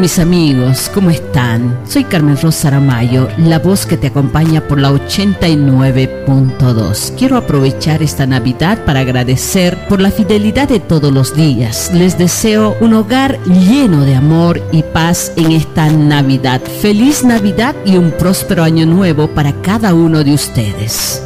mis amigos, ¿cómo están? Soy Carmen Rosa Aramayo, la voz que te acompaña por la 89.2. Quiero aprovechar esta Navidad para agradecer por la fidelidad de todos los días. Les deseo un hogar lleno de amor y paz en esta Navidad. Feliz Navidad y un próspero año nuevo para cada uno de ustedes.